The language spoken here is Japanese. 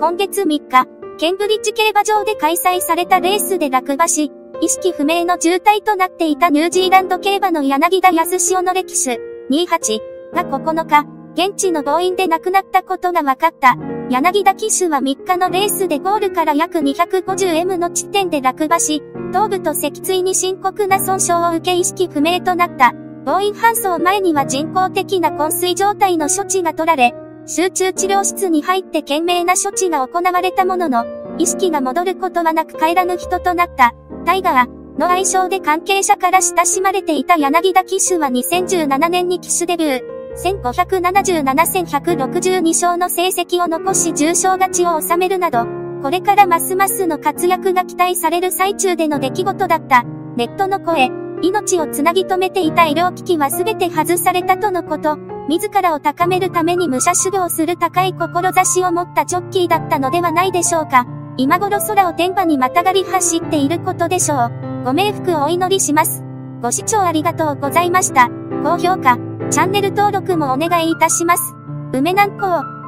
今月3日、ケンブリッジ競馬場で開催されたレースで落馬し、意識不明の重体となっていたニュージーランド競馬の柳田康潮の歴史、28が9日、現地の暴飲で亡くなったことが分かった。柳田騎手は3日のレースでゴールから約 250m の地点で落馬し、頭部と脊椎に深刻な損傷を受け意識不明となった。暴飲搬送前には人工的な昏睡状態の処置が取られ、集中治療室に入って懸命な処置が行われたものの、意識が戻ることはなく帰らぬ人となった。タイガーの愛称で関係者から親しまれていた柳田騎手は2017年に騎手デビュー。1577,162勝の成績を残し重賞勝ちを収めるなど、これからますますの活躍が期待される最中での出来事だった。ネットの声、命をつなぎ止めていた医療機器は全て外されたとのこと。自らを高めるために武者修行する高い志を持ったチョッキーだったのではないでしょうか。今頃空を天馬にまたがり走っていることでしょう。ご冥福をお祈りします。ご視聴ありがとうございました。高評価、チャンネル登録もお願いいたします。梅南港